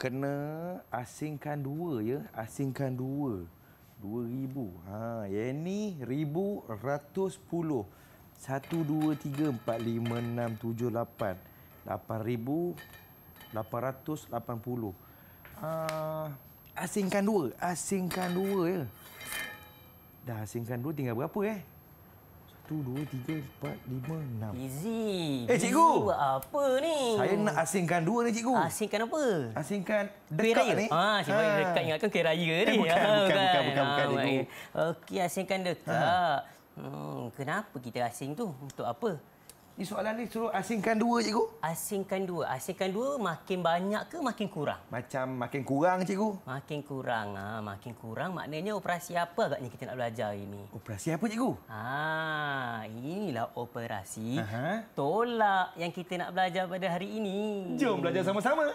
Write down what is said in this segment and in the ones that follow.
kena asingkan dua ya. Asingkan dua. Dua ribu. Ha, yang ni ribu ratus puluh. Satu, dua, tiga, empat, lima, enam, tujuh, lapan. Lapan ribu lapan ratus lapan puluh. Ha, asingkan dua. Asingkan dua ya. Dah asingkan dua tinggal berapa eh? Satu, dua, tiga, empat, lima, enam. Easy. Eh, cikgu. Apa ni? Saya nak asingkan dua ni cikgu. Asingkan apa? Asingkan dekat ni. Ah, cik ha. dekat ingatkan kuih raya ni. Eh, bukan, Ah, bukan, bukan, bukan, bukan, Ah, cikgu. baik. Okey, asingkan dekat. Hmm, kenapa kita asing tu? Untuk apa? Ni soalan ni suruh asingkan dua cikgu. Asingkan dua. Asingkan dua makin banyak ke makin kurang? Macam makin kurang cikgu. Makin kurang. Ha, makin kurang maknanya operasi apa agaknya kita nak belajar ini? Operasi apa cikgu? Ha, inilah operasi Aha. tolak yang kita nak belajar pada hari ini. Jom belajar sama-sama.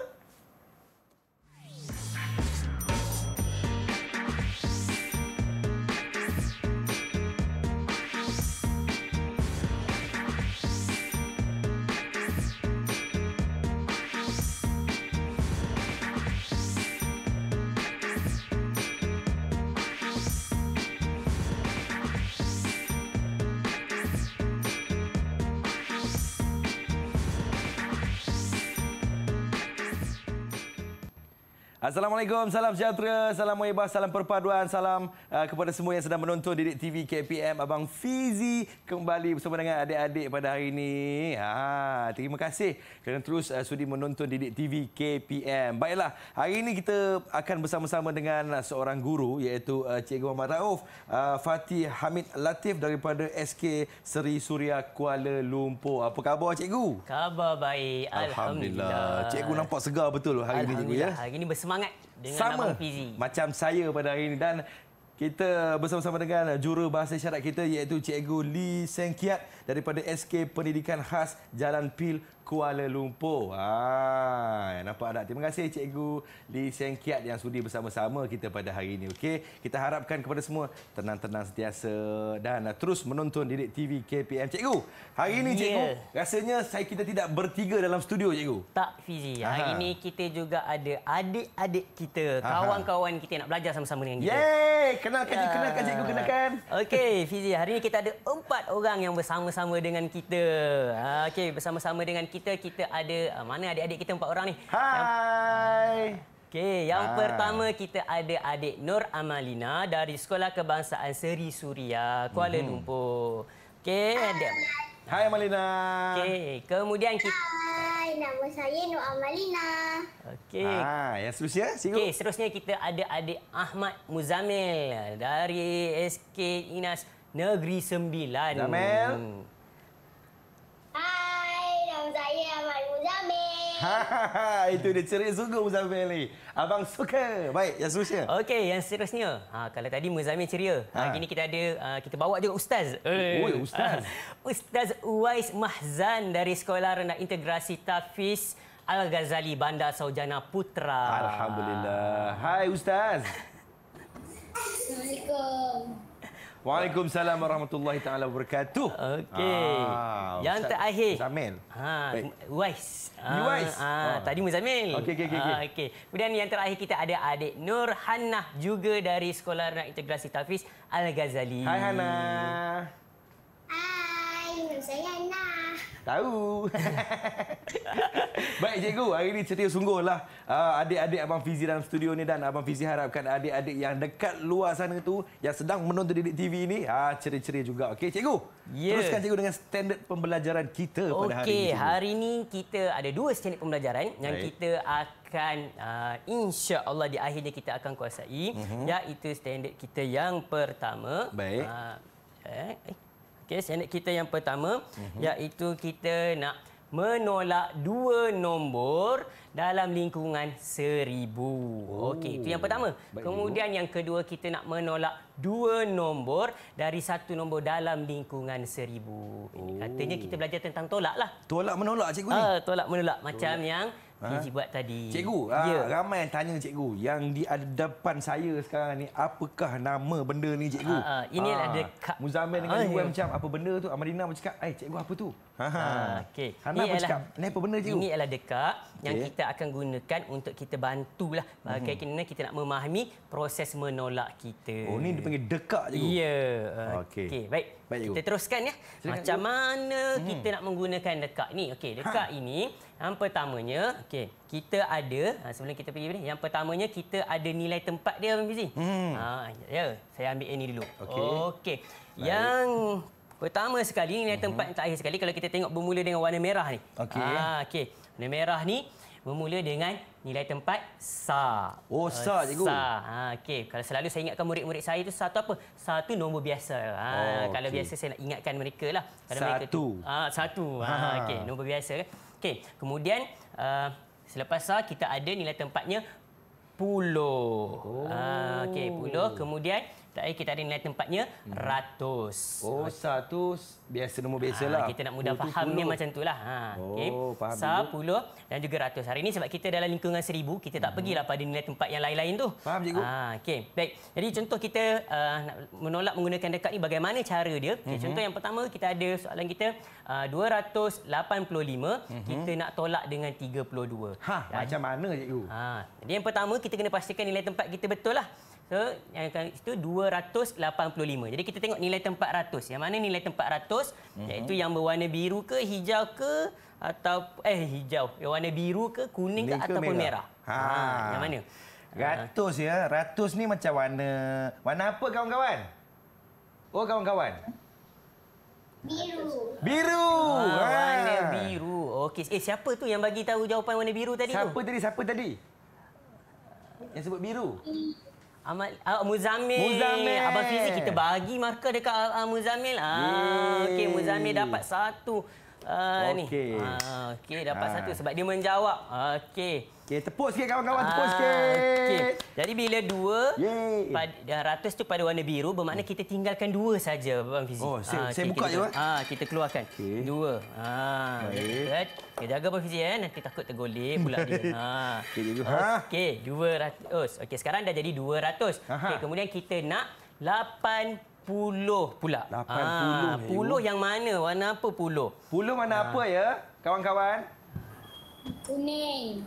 Assalamualaikum, salam sejahtera, salam muhibah, salam perpaduan, salam uh, kepada semua yang sedang menonton Didik TV KPM. Abang Fizi kembali bersama dengan adik-adik pada hari ini. Ha, terima kasih kerana terus uh, sudi menonton Didik TV KPM. Baiklah, hari ini kita akan bersama-sama dengan uh, seorang guru iaitu uh, Cikgu Muhammad Rauf uh, Fatih Hamid Latif daripada SK Seri Suria Kuala Lumpur. Apa khabar cikgu? Khabar baik. Alhamdulillah. Cikgu nampak segar betul hari ini cikgu ya. Hari ini bersemangat dengan sama. Abang Fizi. macam saya pada hari ini. Dan kita bersama-sama dengan juru bahasa isyarat kita iaitu Cikgu Lee Seng Kiat daripada SK Pendidikan Khas Jalan Pil Kuala Lumpur. Ah, nampak tak? Terima kasih Cikgu Lee Seng Kiat yang sudi bersama-sama kita pada hari ini. Okey, kita harapkan kepada semua tenang-tenang sentiasa dan terus menonton Didik TV KPM. Cikgu, hari ini Cikgu, Ya. rasanya saya kita tidak bertiga dalam studio Cikgu. Tak Fizi. Aha. Hari ini kita juga ada adik-adik kita, Aha. kawan-kawan kita nak belajar sama-sama dengan kita. Yeay! Kenalkan, ya. kenalkan Cikgu, kenalkan. Okey, Fizi. Hari ini kita ada empat orang yang bersama-sama dengan kita. Ah, Okey, bersama-sama dengan kita, kita ada... ah, Mana adik-adik kita empat orang ni? Yang, Hai. Okey, yang Ah. pertama kita ada adik Nur Amalina dari Sekolah Kebangsaan Seri Suria, Kuala Mhm. Lumpur. Okey, adik. Hai Malina. Okey, kemudian kita... Hai, nama saya Nur Amalina. Okey, Ah, yang seterusnya, cikgu. Okey, seterusnya kita ada adik Ahmad Muzamil dari SK Inas Negeri Sembilan. Zamil. Hai, nama saya Ahmad Muzamil. Ha, itu dia ceria sungguh Muzaffir ni. Abang suka. Baik, yang seterusnya. Okey, yang seterusnya. Ha, kalau tadi Muzamil ceria. Ha. Ha. Hari ni kita ada, uh, kita bawa juga Ustaz. Oi, Ustaz. Ustaz Uwais Mahzan dari Sekolah Rendah Integrasi Tafiz Al-Ghazali Bandar Saujana Putra. Alhamdulillah. Hai Ustaz. Assalamualaikum. Waalaikumsalam warahmatullahi taala wabarakatuh. Okey. Ah, yang Ustaz terakhir. Zamil. Ha. Uwais. Uwais. Ah, Ah. tadi Muzamil. Okey, okey, okey, okey. Ah, okey. Kemudian yang terakhir kita ada adik Nur Hannah juga dari Sekolah Rendah Integrasi Tafiz Al-Ghazali. Hai Hana. Hai, nama saya Ana. Tahu. Baik cikgu, hari ini ceria sungguhlah uh, adik-adik Abang Fizi dalam studio ni dan Abang Fizi harapkan adik-adik yang dekat luar sana tu yang sedang menonton Didik TV ni ah ceria-ceria juga. Okey cikgu. Ya. Teruskan cikgu dengan standard pembelajaran kita pada hari ini. Okey, hari ini kita ada dua standard pembelajaran yang Baik. kita akan uh, insya-Allah di akhirnya kita akan kuasai uh-huh. iaitu standard kita yang pertama. Baik. Uh, eh, eh. Okey, standard kita yang pertama Mhm. uh-huh. iaitu kita nak menolak dua nombor dalam lingkungan seribu. Oh. Okey, itu yang pertama. Baik, Kemudian yang kedua kita nak menolak dua nombor dari satu nombor dalam lingkungan seribu. Ini katanya kita belajar tentang tolak lah. Tolak menolak cikgu ni. Ah, tolak menolak macam yang Fizi buat tadi. Cikgu, Ya. ah, ramai yang tanya cikgu yang di depan saya sekarang ni apakah nama benda ni cikgu? Ah, ah, ini Ah, ada Muzamil dengan Ah, Ibu ya. macam apa benda tu? Amalina macam cakap, "Eh cikgu apa tu?" Ha ha. Ah, okey. Hana Ni pun ialah- cakap, "Ni apa benda cikgu?" Ini adalah dekak yang Okey. kita akan gunakan untuk kita bantulah Mhm. bagaimana kita nak memahami proses menolak kita. Oh, ni dia panggil dekak cikgu. Ya. Okey. Okey, baik. Baik, cikgu. kita teruskan ya. Silakan, Macam mana kita nak menggunakan dekak ni? Okey, dekak ini yang pertamanya, okey, kita ada ha, sebelum kita pergi ni, yang pertamanya kita ada nilai tempat dia Abang Fizi. Hmm. Ha, ya, saya ambil yang ni dulu. Okey. Okey. Yang pertama sekali nilai tempat yang terakhir sekali kalau kita tengok bermula dengan warna merah ni. Okey. Ah, okey. Warna merah ni bermula dengan nilai tempat sa. Oh, sa, cikgu. Sa. Ha, okey. Kalau selalu saya ingatkan murid-murid saya tu sa tu apa? Sa tu nombor biasa. Ha, Oh, kalau okey. biasa saya nak ingatkan mereka lah. Kalau mereka Satu. tu. Ah, satu. Ha. Ha, okey, nombor biasa kan. Okey. Kemudian uh, selepas sa kita ada nilai tempatnya puluh. Oh. Ha, okey, puluh. Kemudian terakhir kita ada nilai tempatnya ratus. Oh, satu biasa nombor biasalah. Ha, kita nak mudah Puluh tu fahamnya puluh. macam itulah. Ha. Oh, faham Sa, cikgu. puluh dan juga ratus. Hari ini sebab kita dalam lingkungan seribu, kita tak pergilah pada nilai tempat yang lain-lain tu. Mhm. Faham, cikgu. Ha, okey. Baik. Jadi contoh kita uh, nak menolak menggunakan dekat ni bagaimana cara dia? Okay, Mhm. Contoh yang pertama kita ada soalan kita uh, 285 kita nak tolak dengan 32. Mhm. Ha, Dan- macam mana cikgu? Ha, jadi yang pertama kita kena pastikan nilai tempat kita betul lah. So, yang akan itu 285. Jadi kita tengok nilai tempat ratus. Yang mana nilai tempat ratus? Mhm. Iaitu yang berwarna biru ke, hijau ke atau eh hijau, yang warna biru ke, kuning ke Kuning ke ataupun merah? merah. Ha. yang mana? Ratus ya. Ratus ni macam warna warna apa kawan-kawan? Oh kawan-kawan. Biru. Biru. Ah, Ha. warna biru. Okey, eh siapa tu yang bagi tahu jawapan warna biru tadi Siapa tu? tadi? Siapa tadi? Yang sebut biru. Amal uh, Muzamil. Muzamil. Abang Fizi kita bagi markah dekat uh, Muzamil. Ah, okey Muzamil dapat satu. Uh, ni. Okey. Ah, okey dapat Ah. satu sebab dia menjawab. Okey. Okey, tepuk sikit kawan-kawan, tepuk Ah, sikit. okey. Jadi bila dua Yeay. pada ratus tu pada warna biru bermakna kita tinggalkan dua saja Abang Fizi. Oh, saya- Ah, saya buka kita, je, Wan. Ah, kita keluarkan. Okey. Dua. Ah, Baik. Okay, jaga Abang Fizi eh nanti takut tergolek pula dia. Ha. Okey. Ha. Okey, 200. Okey, sekarang dah jadi 200. Aha. Okey, kemudian kita nak 80 pula. 80, Ah, puluh yang mana? Warna apa puluh? Puluh mana apa ya, kawan-kawan? Kuning.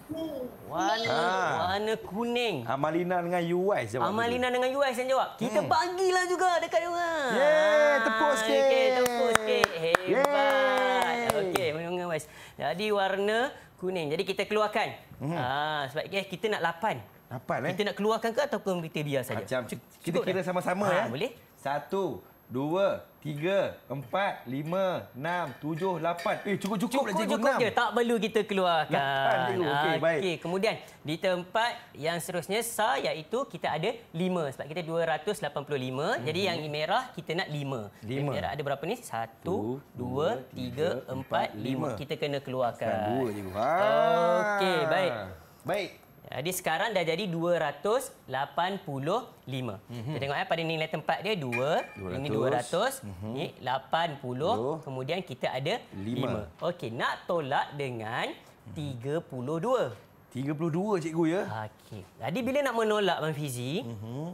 Warna Ah. warna kuning. Amalina dengan Yuwais jawab. Amalina dengan US yang jawab. Kita Hmm. bagilah juga dekat dia orang. Yeay, Ah, tepuk sikit. Okey, tepuk sikit. Hebat. Okey, dengan US. Jadi warna kuning. Jadi kita keluarkan. Mhm. Ah, sebab eh, kita nak 8. Lapan eh? Kita nak keluarkan ke ataupun kita biar saja? Macam kita kira sama-sama Ah, ya. Boleh? Satu, dua, tiga, empat, lima, enam, tujuh, lapan. Eh, cukup-cukup lah cikgu Cukup enam. je, tak perlu kita keluarkan. Lapan, cikgu. Okey, baik. Okey, kemudian di tempat yang seterusnya sa iaitu kita ada 5 sebab kita 285. Jadi yang merah kita nak 5. Mhm. Lima. Merah ada berapa ni? 1 Satu, 2 3 4 lima. 5. Kita kena keluarkan. Bukan dua cikgu. Okey, baik. Baik. Jadi sekarang dah jadi 285. Kita tengok eh pada nilai tempat dia 2, ini 200, ni 80, kemudian kita ada Lima. 5. Okey, nak tolak dengan 32. 32 cikgu ya. Okey. Jadi bila nak menolak Bang Fizi,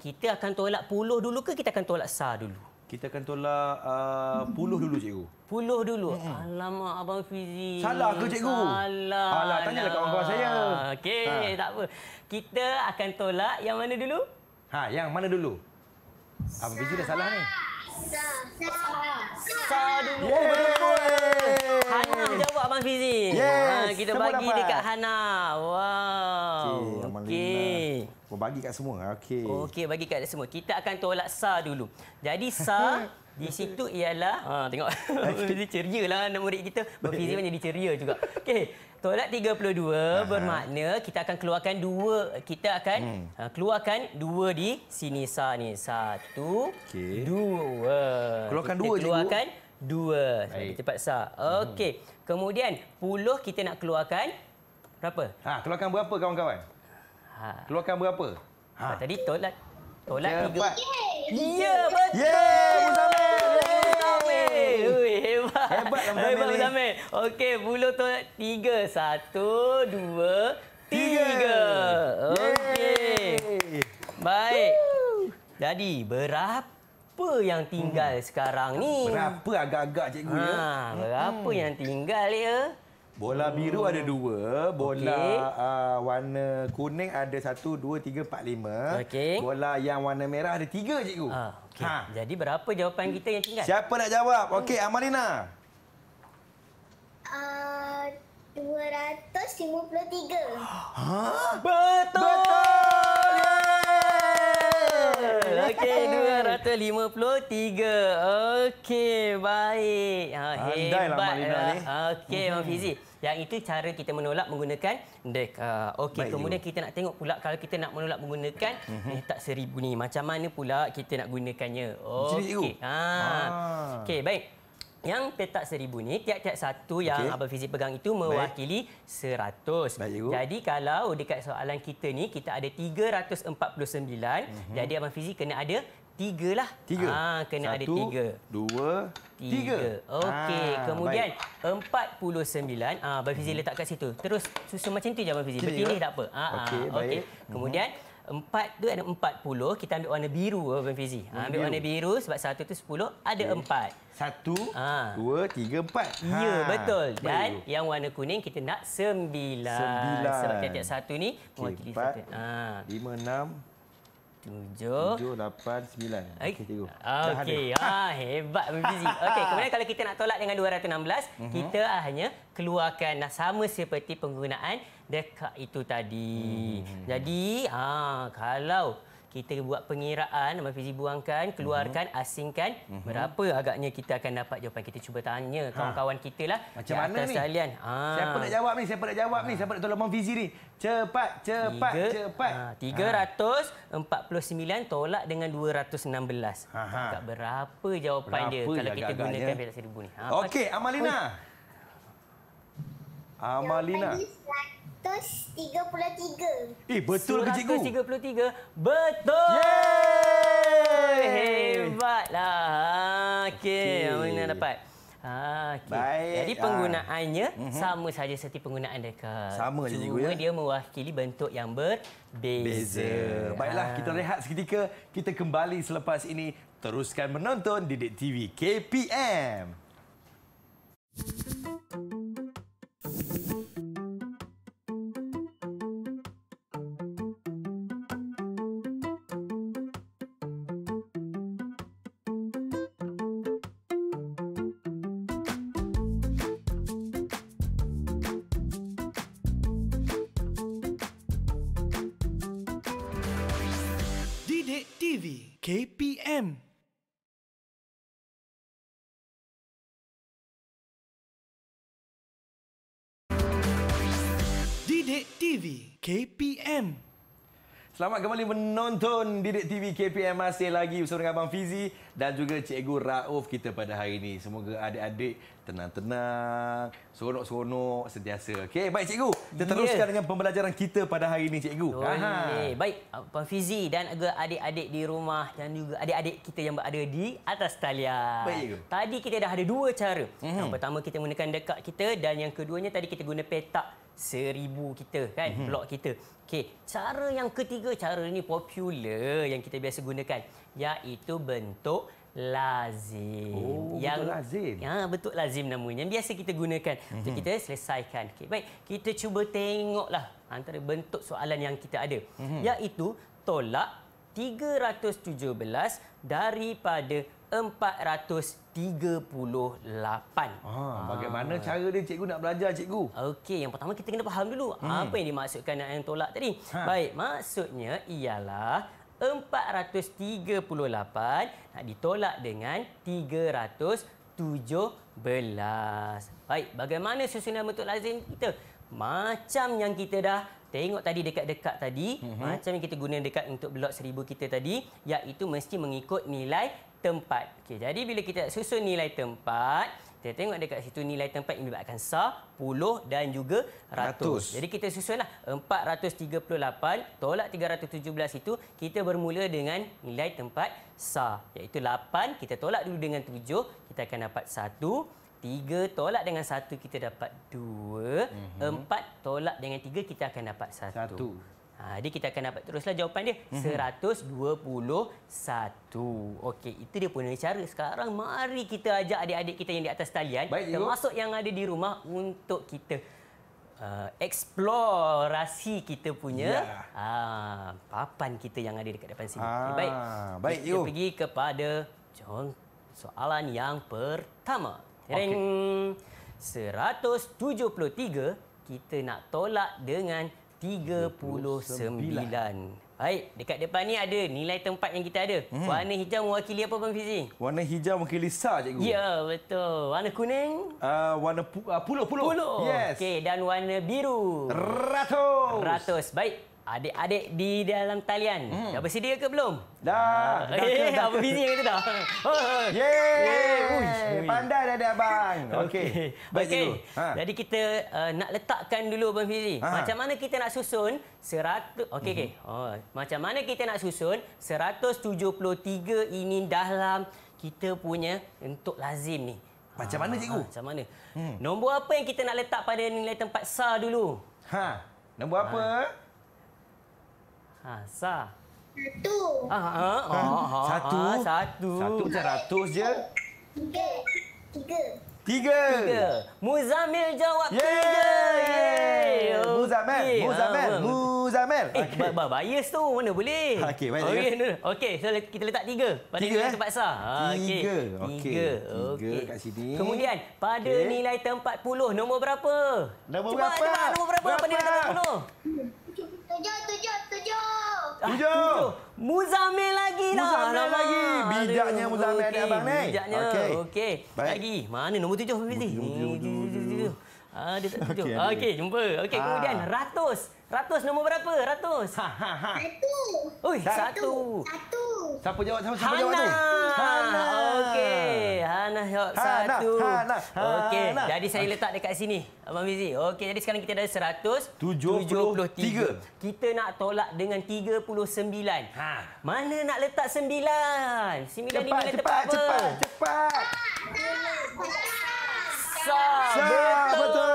kita akan tolak puluh dulu ke kita akan tolak sa dulu? Kita akan tolak uh, puluh dulu cikgu. Puluh dulu. Alamak Abang Fizi. Salah ke, cikgu? Salah. Alah, tanyalah kawan-kawan saya. Okey, Ha. tak apa. Kita akan tolak yang mana dulu? Ha, yang mana dulu? Abang Fizi dah salah ni. Sa. Sa. Sa dulu. Oh, betul. Hana jawab Abang Fizi. Yes, Ha, kita semua bagi dapat. dekat Hana. Wow. Okey, Amalina. Kau bagi kat semua. Okey. Okey, bagi kat semua. Kita akan tolak sa dulu. Jadi sa di situ ialah ha tengok Fizi ceria lah anak murid kita. Fizi pun jadi ceria juga. Okey, tolak 32 bermakna kita akan keluarkan dua kita akan Hmm. ha, keluarkan dua di sini sa ni. Satu, Okey. dua. Keluarkan kita dua, cikgu. Keluarkan dua. Baik. Hmm. Cepat sa. Okey. Kemudian puluh kita nak keluarkan berapa? Ha, keluarkan berapa kawan-kawan? Ha. Keluarkan berapa? Ha. Tadi tolak tolak tiga. Ya, betul. Yeay, Muzamil. Muzamil. Ui, hebat. Hebatlah Muzammil Hebat ni. Muzammil. Okey, bulu tolak tiga. Satu, dua, tiga. Okey. Baik. Jadi, berapa yang tinggal sekarang ni? Berapa agak-agak cikgu ya? Ha, berapa yang tinggal ya? Bola biru ada dua, bola Okey. uh, warna kuning ada satu, dua, tiga, empat, lima. Okey. Bola yang warna merah ada tiga, cikgu. Ha, okey. Ha. Jadi berapa jawapan kita yang tinggal? Siapa nak jawab? Okey, Amalina. Uh, 253. Betul. Betul! Okey, 253. Okey, baik. Ha, hebat. lah ni. Okey, Mak Fizi. Yang itu cara kita menolak menggunakan deka. Okey, Baik, kemudian kita nak tengok pula kalau kita nak menolak menggunakan petak seribu ni. Macam mana pula kita nak gunakannya? Ni? Okey. Ha. Ah. Okey, baik. Yang petak seribu ni, tiap-tiap satu yang Okey. Abang Fizi pegang itu mewakili seratus. Baik. Jadi kalau dekat soalan kita ni, kita ada 349. Jadi Abang Fizi kena ada tiga lah. Mhm. Tiga. Ah, kena ada Satu, tiga. dua, tiga. Okey, Ah, kemudian baik. 49 ah Abang Fizi letak kat situ. Terus susun macam tu je Abang Fizi. Macam ni Bertindih tak apa. Ah, Okey, baik. Mhm. Empat tu ada 40, kita ambil warna biru Abang Fizi. Ah, ambil biru. warna biru sebab satu tu 10, ada empat. Satu, Ah. dua, tiga, empat. Ya, Ha. betul. Dan Baik. yang warna kuning kita nak sembilan. Sembilan. Sebab tiap-tiap satu ni mewakili empat, satu. Ah, lima, enam, tujuh. tujuh, lapan, sembilan. Okey, cikgu. Ah hebat. Okey, kemudian kalau kita nak tolak dengan 216, Mhm. kita hanya keluarkan sama seperti penggunaan dekat itu tadi. Mhm. Jadi, ah kalau kita buat pengiraan, Abang Fizi buangkan, keluarkan, Mhm. asingkan, berapa agaknya kita akan dapat jawapan. Kita cuba tanya kawan-kawan kita lah. Ha. Macam mana atas ni? Talian. Ah. Siapa nak jawab ni? Siapa nak jawab ni? Siapa nak tolong Abang Fizi ni? Cepat, cepat, cepat. Ha, 349 tolak dengan 216. Ha, ha. Agak berapa jawapan dia Berapa kalau kita gunakan perak seribu ni? Ha, Okey, Amalina. Amalina. Jawapan dia 133. Eh, betul ke cikgu? 133. Betul. Yeay! Hebatlah. Okey, Okey. Amalina dapat. Ha, okay. Baik. Jadi Ah. penggunaannya sama saja seperti penggunaan dekat. Sama je, cikgu, Cuma ya? dia mewakili bentuk yang berbeza. Beza. Baiklah, Ha. kita rehat seketika. Kita kembali selepas ini. Teruskan menonton Didik TV KPM. Didik KPM Didik TV KPM Selamat kembali menonton Didik TV KPM masih lagi bersama dengan Abang Fizi dan juga Cikgu Rauf kita pada hari ini. Semoga adik-adik tenang-tenang, seronok-seronok sentiasa. Okey, baik Cikgu. Kita teruskan dengan pembelajaran kita pada hari ini Cikgu. Boleh. Baik, Abang Fizi dan juga adik-adik di rumah dan juga adik-adik kita yang berada di atas talian. Baik, cikgu. Tadi kita dah ada dua cara. Mm-hmm. Yang pertama kita menggunakan dekat kita dan yang keduanya tadi kita guna petak seribu kita kan, mm-hmm. blok kita. Okey, cara yang ketiga, cara ini popular yang kita biasa gunakan iaitu bentuk lazim. Oh, yang bentuk lazim. Ya, bentuk lazim namanya. Yang biasa kita gunakan mm-hmm. untuk kita selesaikan. Okey, baik. Kita cuba tengoklah antara bentuk soalan yang kita ada. Mm-hmm. Iaitu tolak 317 daripada 438. Ah, bagaimana cara dia Cikgu nak belajar Cikgu? Okey, yang pertama kita kena faham dulu hmm. apa yang dimaksudkan dengan yang tolak tadi. Ha. Baik, maksudnya ialah 438 nak ditolak dengan 317. Baik, bagaimana susunan bentuk lazim kita? Macam yang kita dah tengok tadi dekat-dekat tadi, uh-huh. macam yang kita guna dekat untuk blok seribu kita tadi, iaitu mesti mengikut nilai tempat. Okey, jadi bila kita nak susun nilai tempat, kita tengok dekat situ nilai tempat yang melibatkan sa, puluh dan juga ratus. Jadi kita susunlah 438 tolak 317 itu kita bermula dengan nilai tempat sa iaitu 8 kita tolak dulu dengan 7 kita akan dapat 1. 3 tolak dengan 1 kita dapat 2. Mm -hmm. 4 tolak dengan 3 kita akan dapat 1. 1. Ha, jadi kita akan dapat teruslah jawapan dia. Mhm. 121. Okey, itu dia punya cara. Sekarang mari kita ajak adik-adik kita yang di atas talian. Baik, termasuk yang ada di rumah untuk kita uh, eksplorasi kita punya Ya. uh, papan kita yang ada dekat depan sini. Ah, baik. baik, kita pergi kepada contoh soalan yang pertama. Ring 173 kita nak tolak dengan 39. Baik, dekat depan ni ada nilai tempat yang kita ada. Hmm. Warna hijau mewakili apa Bang Fizi? Warna hijau mungkin Lisa, cikgu. Ya, betul. Warna kuning? Uh, warna pu- uh, puluh, puluh. Puluh. Yes. Okey, dan warna biru? Ratus. Ratus. Baik. Adik-adik di dalam talian, hmm. dah bersedia ke belum? Dah. dah, Eh, dah, apa Fizi yang kata dah? Yeay. Pandai dah ada abang. Okey. Baik, Okey. cikgu. Ha. Jadi kita uh, nak letakkan dulu Abang Fizi. Ha. Macam mana kita nak susun 100 Okey okey. Mhm. Oh, macam mana kita nak susun 173 ini dalam kita punya untuk lazim ni. Macam mana, cikgu? Ha, macam mana? Hmm. Nombor apa yang kita nak letak pada nilai tempat sa dulu? Ha. Nombor apa? Ha, sa. Satu. Ha, ha, ha, ha, Satu. ha, satu. Satu macam ratus je. Tiga. Tiga. Tiga. Tiga. Muzamil jawab Yeay. tiga. Yeay. Muzamil. Okey. Muzamil. Ha, Muzamil. Eh, okay. ba bias tu mana boleh? Okey, baik, Okey, no. Okey, so kita letak tiga pada Tiga, nilai eh? tempat sah. Ha, okey. Tiga. Okey. Tiga. Tiga Okey. kat sini. Kemudian, pada Okey. nilai tempat puluh, nombor berapa? Nombor berapa? Cuba, nombor berapa, pada nilai Berapa? tempat puluh? Tujuh, tujuh, tujuh. Ah, Tujuh. Muzamil lagi dah. Muzamil lagi. Bijaknya Muzamil okey, ni abang ni. Bijaknya. Okey. Baik. Lagi. Mana nombor tujuh, Fizi? Tujuh, tujuh, tujuh, tujuh, tujuh. Ah, dia tak tujuh. Okey, Okey, ada. okay, jumpa. Okey, Ah. kemudian ratus. Ratus nombor berapa? Ratus. Ha, ha, ha. Satu. Oi, Satu. satu. Satu. Siapa jawab? Siapa, siapa Hana. jawab tu? Hana. Okey, Hana jawab Hana, satu. Hana, Okey, Hana. jadi saya letak dekat sini. Abang Fizi. Okey, jadi sekarang kita dah 173. Tujuh puluh tiga. Kita nak tolak dengan 39. Ha. Mana nak letak 9? 9 ni Cepat, nilai cepat, tempat apa? cepat, cepat. Sa. Sa, betul.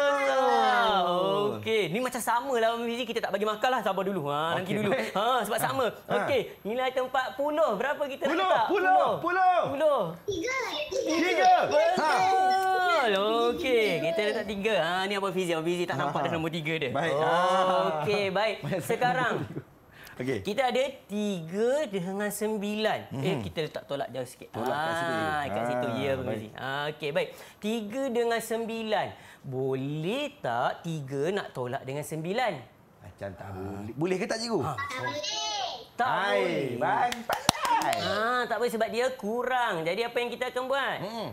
Okey, ni macam sama lah Fizi. Kita tak bagi makan lah. Sabar dulu. Ha, nanti Okey, dulu. baik. Ha, sebab sama. Ha. Okey, nilai tempat puluh. Berapa kita nak Puluh, letak? puluh, puluh. Puluh. Tiga. Tiga. Tiga. Ha. Betul. Okey, kita letak tiga. Ha, ni Abang Fizi. Abang Fizi tak nampak Ha. dah nombor tiga dia. Baik. Oh, Ah. Okey, baik. Sekarang, Okey. kita ada tiga dengan sembilan. Eh, kita letak tolak jauh sikit. Tolak kat situ. Ah, kat situ. Ah, Ya. Fizi. Ah, Okey, baik. Tiga dengan sembilan. Boleh tak tiga nak tolak dengan sembilan? Macam tak boleh. Boleh ke tak, cikgu? Tak boleh. Tak Hai, boleh. bang. Pandai. Ah, tak boleh sebab dia kurang. Jadi apa yang kita akan buat? Hmm.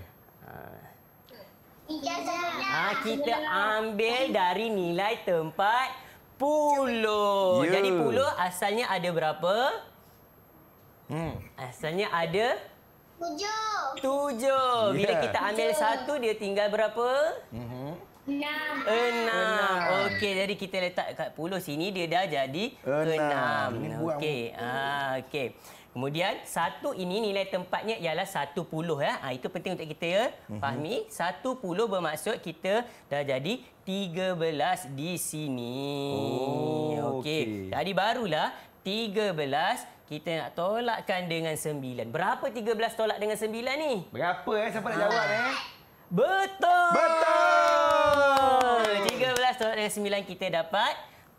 Ah, kita ambil dari nilai tempat puluh. Ya. Jadi puluh asalnya ada berapa? Hmm. Asalnya ada Tujuh. tujuh. Bila Ya. kita ambil satu, dia tinggal berapa? Enam. Enam. Okey, jadi kita letak kat puluh sini, dia dah jadi Enam. enam. Okey. Ah, okey. Kemudian satu ini nilai tempatnya ialah satu puluh ya. Ah, itu penting untuk kita ya. Mhm. Fahami? Satu puluh bermaksud kita dah jadi tiga belas di sini. Oh, okey. Jadi barulah tiga belas kita nak tolakkan dengan sembilan. Berapa tiga belas tolak dengan sembilan ni? Berapa eh? Siapa nak jawab eh? Betul. Betul. 13 tolak dengan 9 kita dapat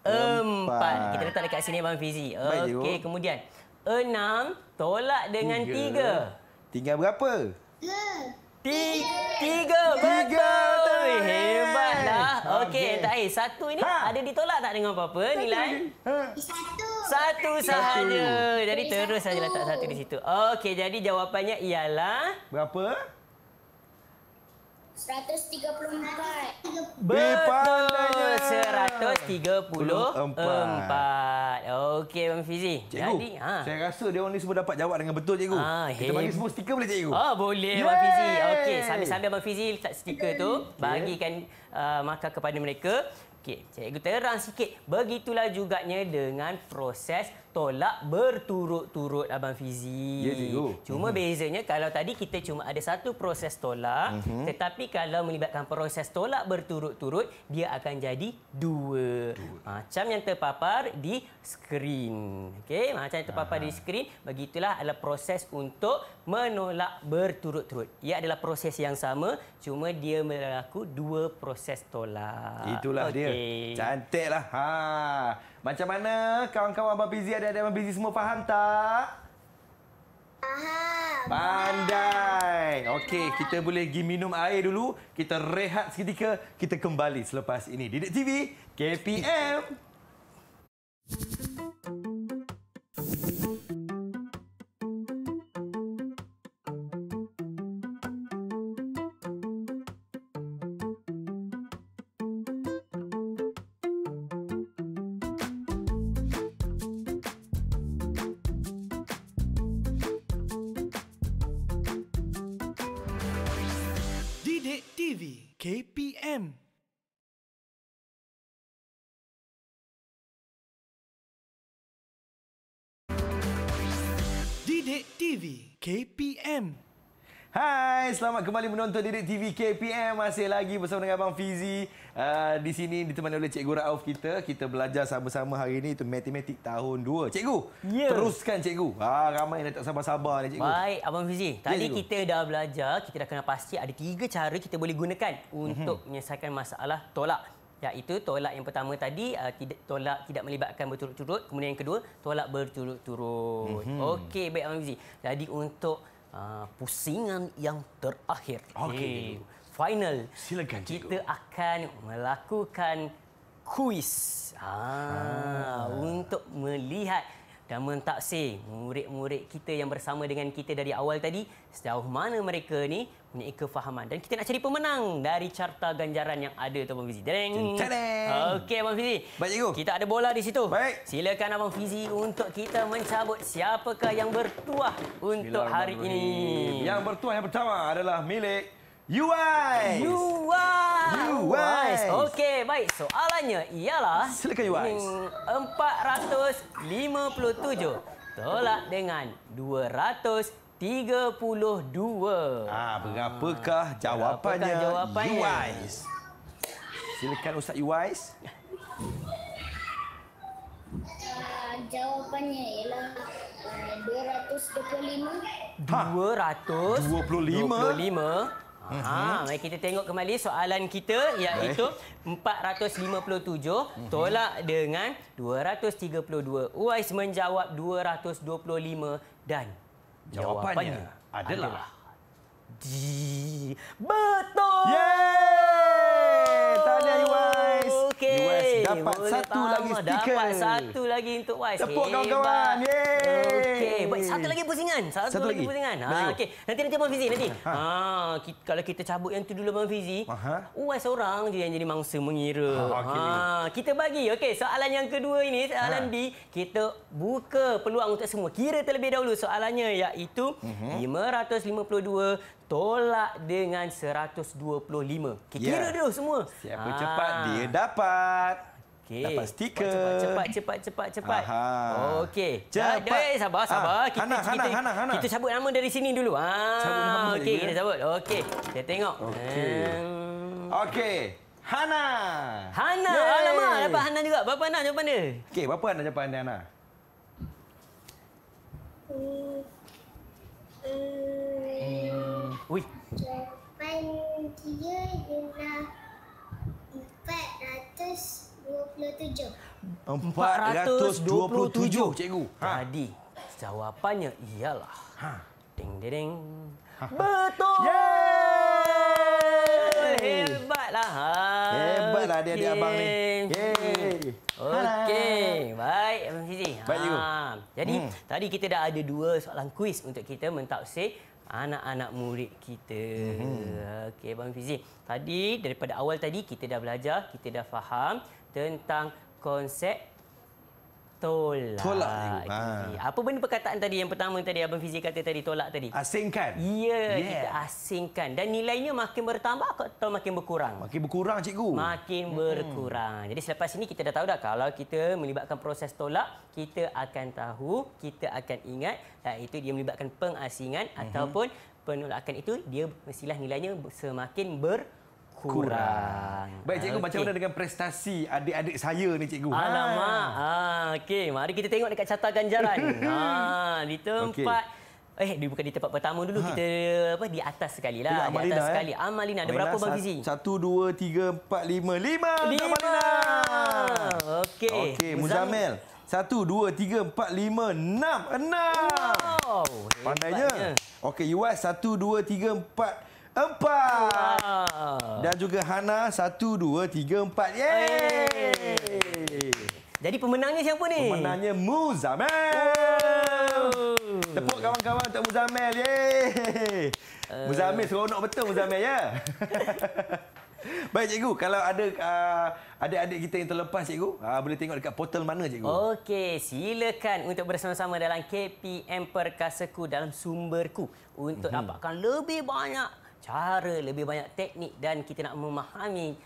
Empat. 4. Kita letak dekat sini Abang Fizi. Okey, kemudian 6 tolak dengan 3. Tinggal berapa? Tiga. Tiga. Tiga, Betul. betul. Hebatlah. Okey, Okey. tak eh satu ini Ha. ada ditolak tak dengan apa-apa nilai? Ha. Satu. Satu sahaja. Jadi terus saja letak satu di situ. Okey, jadi jawapannya ialah Berapa? Seratus tiga puluh empat. Betul. pandainya. 134. Okey, Bang Fizi. Cikgu, Jadi, ha. saya rasa dia orang ni semua dapat jawab dengan betul, cikgu. Ah, Kita bagi semua stiker boleh, cikgu? Oh, boleh Yeay. Bang Fizi. Okey, sambil-sambil Bang Fizi letak stiker tu, bagikan uh, markah kepada mereka. Okey, cikgu terang sikit. Begitulah juganya dengan proses tolak berturut-turut Abang Fizi. Ya, cikgu. Cuma bezanya kalau tadi kita cuma ada satu proses tolak, Mhm. tetapi kalau melibatkan proses tolak berturut-turut, dia akan jadi dua. Macam yang terpapar di skrin. Okey, macam yang terpapar di skrin, begitulah adalah proses untuk menolak berturut-turut. Ia adalah proses yang sama, cuma dia berlaku dua proses tolak. Itulah dia. Okey. Cantiklah. Ha. Macam mana kawan-kawan Abang Fizi adik-adik Abang Fizi semua faham tak? Faham. Pandai. Okey, kita boleh pergi minum air dulu. Kita rehat seketika. Kita kembali selepas ini. Didik TV, KPM. TV selamat kembali menonton Didik TV KPM. Masih lagi bersama dengan Abang Fizi. Uh, di sini ditemani oleh Cikgu Rauf kita. Kita belajar sama-sama hari ini itu matematik tahun 2. Cikgu, Ya. teruskan Cikgu. Ah, ramai yang tak sabar-sabar ni Cikgu. Baik, Abang Fizi. Tadi cikgu. kita dah belajar, kita dah kena pasti ada tiga cara kita boleh gunakan untuk menyelesaikan masalah tolak. Iaitu tolak yang pertama tadi, uh, tidak tolak tidak melibatkan berturut-turut. Kemudian yang kedua, tolak berturut-turut. Okey, baik Abang Fizi. Jadi untuk uh, pusingan yang terakhir. Okey. Final. Silakan, cikgu. Kita akan melakukan kuis. Ah, untuk melihat dan mentaksir murid-murid kita yang bersama dengan kita dari awal tadi sejauh mana mereka ni mempunyai kefahaman dan kita nak cari pemenang dari carta ganjaran yang ada tu Abang Fizi. Tadang. Okey Abang Fizi. Baik, cikgu. Kita ada bola di situ. Baik. Silakan Abang Fizi untuk kita mencabut siapakah yang bertuah untuk hari ini. Yang bertuah yang pertama adalah milik UI. Yuwais. Yuwais. Okey, baik. Soalannya ialah Silakan. Hmm, 457 tolak dengan 232. Ah, berapakah jawapannya? Berapakah jawapannya? Uwais. Silakan Ustaz Uwais. Uh, jawapannya ialah uh, 225. Ha. 200 25. 25. Ha, mari kita tengok kembali soalan kita iaitu 457 tolak dengan 232. Uwais menjawab 225 dan Jawapannya adalah Di betul. Yeay! Dapat Boleh satu tambah. lagi stiker. Dapat satu lagi untuk Wais. Tepuk kawan-kawan. Yeay. Okey, baik satu lagi pusingan. Satu, Satu lagi lagi. pusingan. Ha, okey. Nanti nanti Abang Fizi nanti. Ha, kita, kalau kita cabut yang tu dulu Abang Fizi. Aha. Uwais seorang je yang jadi mangsa mengira. Ha, okey. Ha, kita bagi. Okey, soalan yang kedua ini, soalan Ha. B, kita buka peluang untuk semua. Kira terlebih dahulu soalannya iaitu Mhm. 552 tolak dengan 125. Okay, Ya. Kira dulu semua. Siapa Ah. cepat dia dapat. Okey. Dapat stiker. Cepat, cepat, cepat, cepat, cepat. Okey. Cepat. Dah, dah, sabar, sabar. Ah, kita, Hana, kita, Hana, Hana, Hana. kita cabut nama dari sini dulu. Ah, Cabut nama Okey, je, kita ya? cabut. Okey. Kita tengok. Okey. Hmm. Okey. Hana. Hana. Yeay. Alamak, dapat Hana juga. Berapa Hana jawapan dia? Okey, berapa anda jawapan anda Hana? Hmm. Hmm. Ui. Jawapan dia ialah 427. 427, cikgu. Ha. Jadi, jawapannya ialah... Ha. Ding, ding, ding. Betul! Yeay! Hebatlah. Ha. Hebatlah adik-adik abang ni. Yeay. Okey, baik Abang Fizi. Baik, cikgu. Jadi, Hmm. tadi kita dah ada dua soalan kuis untuk kita mentaksir anak-anak murid kita. Hmm. Okey, Abang Fizi. Tadi daripada awal tadi kita dah belajar, kita dah faham tentang konsep Tolak. Tolak. Itu Ha. dia. Apa benda perkataan tadi yang pertama tadi Abang Fizi kata tadi tolak tadi? Asingkan. Ya, Yeah. kita asingkan dan nilainya makin bertambah atau makin berkurang? Makin berkurang cikgu. Makin berkurang. Jadi selepas ini kita dah tahu dah kalau kita melibatkan proses tolak, kita akan tahu, kita akan ingat iaitu dia melibatkan pengasingan Mhm. ataupun penolakan itu dia mestilah nilainya semakin berkurang. Baik cikgu, macam Okey. mana dengan prestasi adik-adik saya ni cikgu? Alamak. Ha. Okey, mari kita tengok dekat carta ganjaran. ha, di tempat Eh, dia bukan di tempat pertama dulu. Ha. Kita apa di atas sekali lah. Di atas eh. sekali. Amalina ada berapa Bang Fizi? Satu, dua, tiga, empat, lima. Lima. untuk Lima. Amalina. Okey. Okey, Muzamil. Satu, dua, tiga, empat, lima, enam. Enam. Wow. Pandainya. Okey, Yuas. Satu, dua, tiga, empat. Empat. Wow. Dan juga Hana. Satu, dua, tiga, empat. Yeay. Jadi pemenangnya siapa ni? Pemenangnya Muzamil. Tepuk kawan-kawan untuk Muzamil. Yeay. Muzamil seronok betul Muzamil ya. Baik cikgu, kalau ada uh, adik-adik kita yang terlepas cikgu, uh, boleh tengok dekat portal mana cikgu? Okey, silakan untuk bersama-sama dalam KPM Perkasaku dalam sumberku untuk Mhm. dapatkan lebih banyak cara, lebih banyak teknik dan kita nak memahami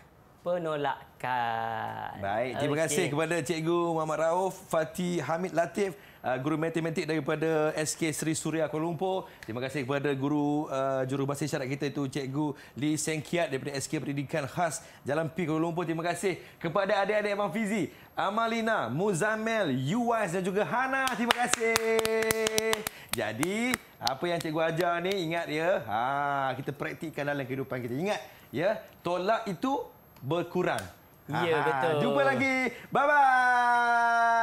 penolakan. Baik, terima Okey. kasih kepada Cikgu Muhammad Rauf, Fatih Hamid Latif, uh, guru matematik daripada SK Sri Suria Kuala Lumpur. Terima kasih kepada guru uh, jurubahasa isyarat kita itu Cikgu Lee Seng Kiat daripada SK Pendidikan Khas Jalan P Kuala Lumpur. Terima kasih kepada adik-adik Abang Fizi, Amalina, Muzamil, Yuwas dan juga Hana. Terima kasih. Jadi, apa yang cikgu ajar ni ingat ya, ha, kita praktikkan dalam kehidupan kita. Ingat ya, tolak itu berkurang. Ya, yeah, betul. Jumpa lagi. Bye-bye.